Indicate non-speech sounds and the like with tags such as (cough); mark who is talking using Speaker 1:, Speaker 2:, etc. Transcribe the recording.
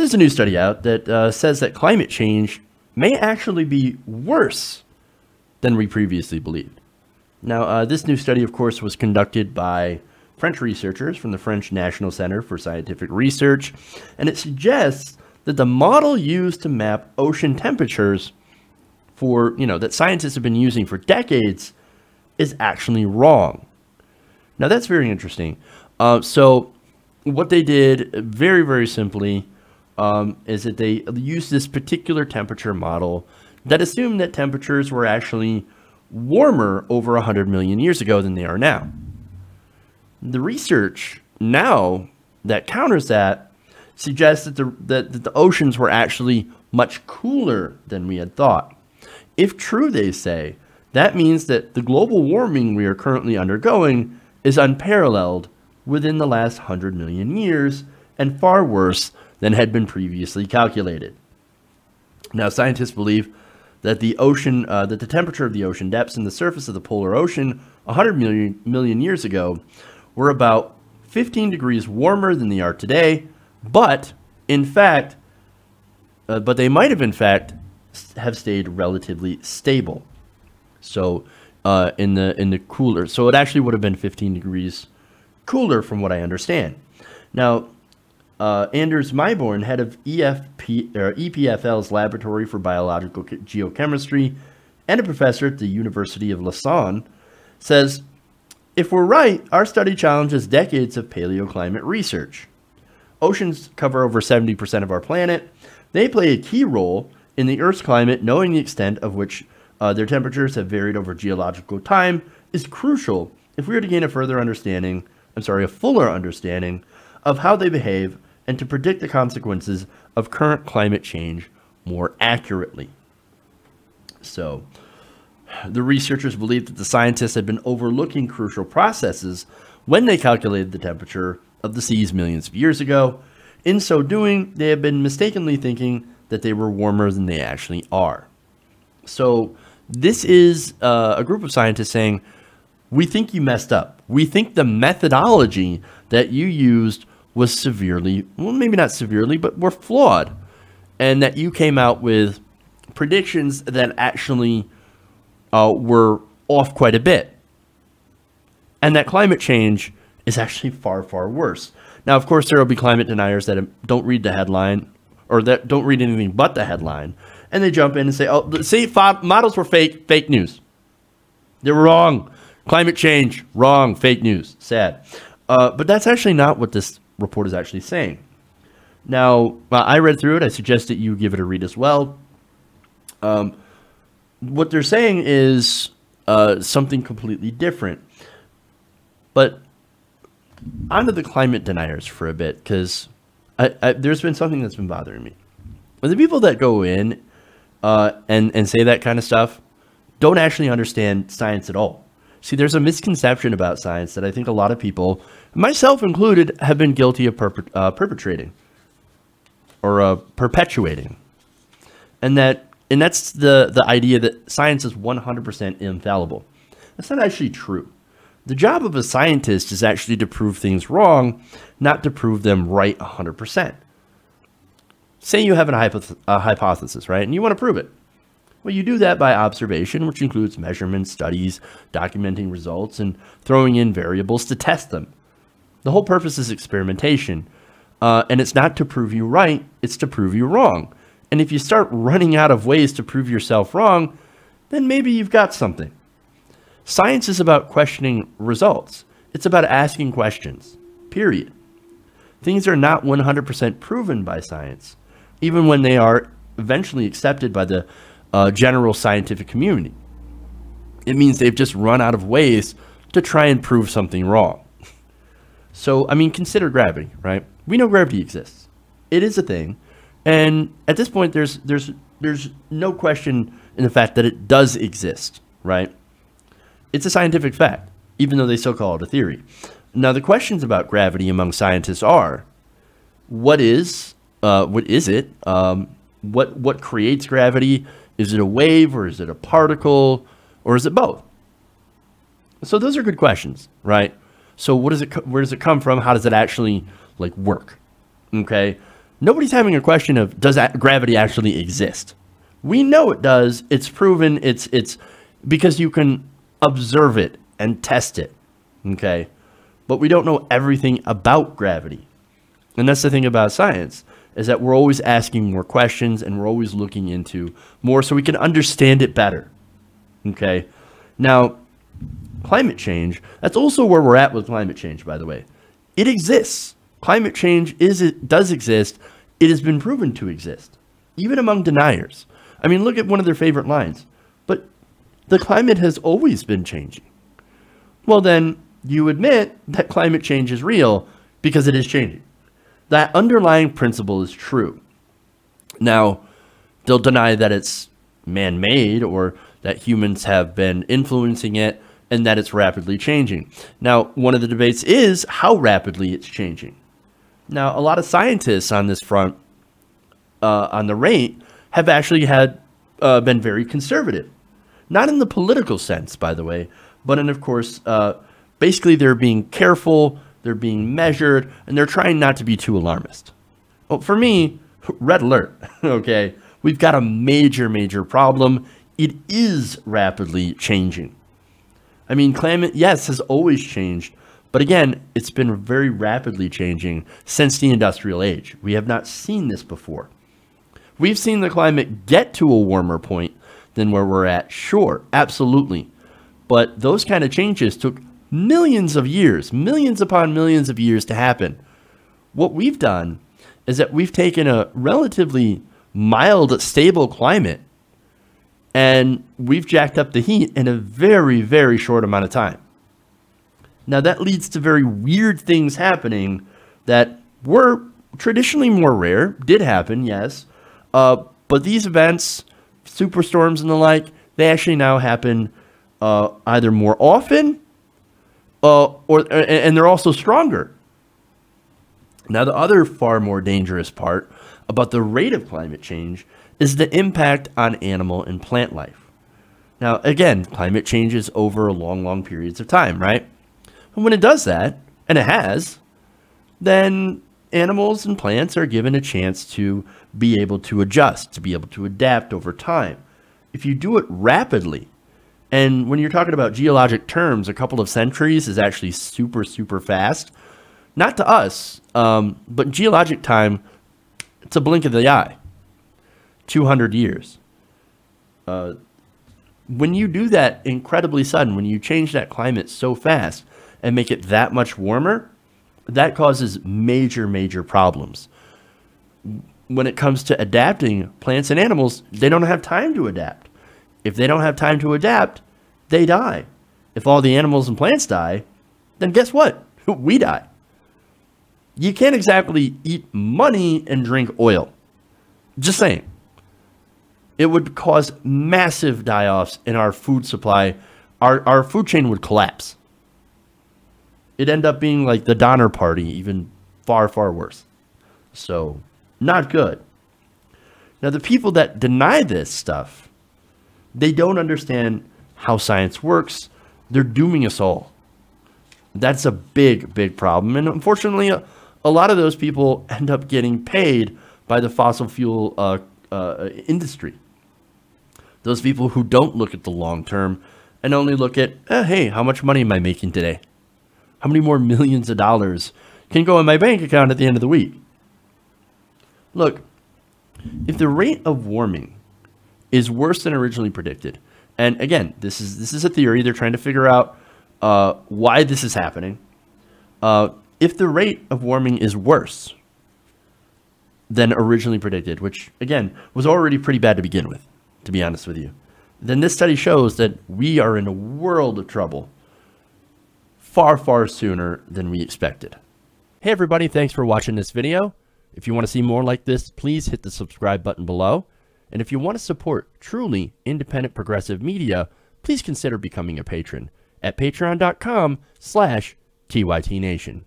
Speaker 1: there's a new study out that uh, says that climate change may actually be worse than we previously believed. Now, uh, this new study, of course, was conducted by French researchers from the French National Center for Scientific Research, and it suggests that the model used to map ocean temperatures for, you know, that scientists have been using for decades is actually wrong. Now, that's very interesting. Uh, so, what they did very, very simply um, is that they used this particular temperature model that assumed that temperatures were actually warmer over 100 million years ago than they are now. The research now that counters that suggests that the, that, that the oceans were actually much cooler than we had thought. If true, they say, that means that the global warming we are currently undergoing is unparalleled within the last 100 million years and far worse than had been previously calculated. Now, scientists believe that the ocean, uh, that the temperature of the ocean depths and the surface of the polar ocean 100 million, million years ago were about 15 degrees warmer than they are today, but in fact, uh, but they might have in fact have stayed relatively stable. So uh, in the in the cooler, so it actually would have been 15 degrees cooler from what I understand. Now, uh, Anders Meibom, head of EFP, EPFL's Laboratory for Biological Geochemistry and a professor at the University of Lausanne, says, if we're right, our study challenges decades of paleoclimate research. Oceans cover over 70% of our planet. They play a key role in the Earth's climate, knowing the extent of which uh, their temperatures have varied over geological time is crucial if we are to gain a further understanding, I'm sorry, a fuller understanding of how they behave and to predict the consequences of current climate change more accurately. So, the researchers believe that the scientists had been overlooking crucial processes when they calculated the temperature of the seas millions of years ago. In so doing, they have been mistakenly thinking that they were warmer than they actually are. So, this is uh, a group of scientists saying, We think you messed up. We think the methodology that you used was severely, well, maybe not severely, but were flawed. And that you came out with predictions that actually uh, were off quite a bit. And that climate change is actually far, far worse. Now, of course, there will be climate deniers that don't read the headline or that don't read anything but the headline. And they jump in and say, oh, see, models were fake, fake news. They were wrong. Climate change, wrong, fake news. Sad. Uh, but that's actually not what this report is actually saying. Now, I read through it. I suggest that you give it a read as well. Um, what they're saying is uh, something completely different. But onto the climate deniers for a bit, because there's been something that's been bothering me. The people that go in uh, and, and say that kind of stuff don't actually understand science at all. See, there's a misconception about science that I think a lot of people, myself included, have been guilty of uh, perpetrating or uh, perpetuating. And that and that's the, the idea that science is 100% infallible. That's not actually true. The job of a scientist is actually to prove things wrong, not to prove them right 100%. Say you have an hypoth a hypothesis, right? And you want to prove it. Well, you do that by observation, which includes measurements, studies, documenting results, and throwing in variables to test them. The whole purpose is experimentation. Uh, and it's not to prove you right, it's to prove you wrong. And if you start running out of ways to prove yourself wrong, then maybe you've got something. Science is about questioning results. It's about asking questions, period. Things are not 100% proven by science, even when they are eventually accepted by the uh, general scientific community. It means they've just run out of ways to try and prove something wrong. (laughs) So, I mean, consider gravity, right? We know gravity exists. It is a thing. And at this point, there's, there's, there's no question in the fact that it does exist, right? It's a scientific fact, even though they still call it a theory. Now, the questions about gravity among scientists are, what is, uh, what is it? Um, what, what creates gravity? Is it a wave or is it a particle or is it both? So those are good questions, right? So it where does it come from? How does it actually like work? Okay? Nobody's having a question of does gravity actually exist? We know it does. It's proven. It's it's because you can observe it and test it. Okay? But we don't know everything about gravity. And that's the thing about science is that we're always asking more questions and we're always looking into more so we can understand it better. Okay? Now, climate change, that's also where we're at with climate change by the way. It exists. Climate change is it does exist. It has been proven to exist even among deniers. I mean, look at one of their favorite lines. But the climate has always been changing. Well, then you admit that climate change is real because it is changing. That underlying principle is true. Now, they'll deny that it's man made or that humans have been influencing it and that it's rapidly changing. Now, one of the debates is how rapidly it's changing. Now, a lot of scientists on this front, uh, on the rate, have actually had uh, been very conservative. Not in the political sense, by the way, but in, of course, uh, basically they're being careful, they're being measured, and they're trying not to be too alarmist. Well, for me, red alert, (laughs) okay? We've got a major, major problem. It is rapidly changing. I mean, climate, yes, has always changed, but again, it's been very rapidly changing since the industrial age. We have not seen this before. We've seen the climate get to a warmer point than where we're at. Sure, absolutely. But those kind of changes took millions of years, millions upon millions of years to happen. What we've done is that we've taken a relatively mild, stable climate and we've jacked up the heat in a very, very short amount of time. Now, that leads to very weird things happening that were traditionally more rare, did happen, yes, uh, but these events, superstorms and the like, they actually now happen uh, either more often uh, or and they're also stronger. Now, the other far more dangerous part about the rate of climate change is the impact on animal and plant life. Now, again, climate changes over long, long periods of time, right? And when it does that, and it has, then animals and plants are given a chance to be able to adjust, to be able to adapt over time. If you do it rapidly, and when you're talking about geologic terms, a couple of centuries is actually super, super fast. Not to us, um, but geologic time, it's a blink of the eye. 200 years. Uh, when you do that incredibly sudden, when you change that climate so fast and make it that much warmer, that causes major, major problems. When it comes to adapting plants and animals, they don't have time to adapt. If they don't have time to adapt, they die. If all the animals and plants die, then guess what? (laughs) we die. You can't exactly eat money and drink oil. Just saying. It would cause massive die offs in our food supply. Our, our food chain would collapse it'd end up being like the Donner Party, even far, far worse. So, not good. Now, the people that deny this stuff, they don't understand how science works. They're dooming us all. That's a big, big problem. And unfortunately, a, a lot of those people end up getting paid by the fossil fuel uh, uh, industry. Those people who don't look at the long term and only look at, eh, hey, how much money am I making today? How many more millions of dollars can go in my bank account at the end of the week? Look, if the rate of warming is worse than originally predicted, and again, this is this is a theory. They're trying to figure out uh, why this is happening. Uh, if the rate of warming is worse than originally predicted, which again was already pretty bad to begin with, to be honest with you, then this study shows that we are in a world of trouble far, far sooner than we expected. Hey everybody, thanks for watching this video. If you want to see more like this, please hit the subscribe button below. And if you want to support truly independent progressive media, please consider becoming a patron at patreon.com slash TYTNation.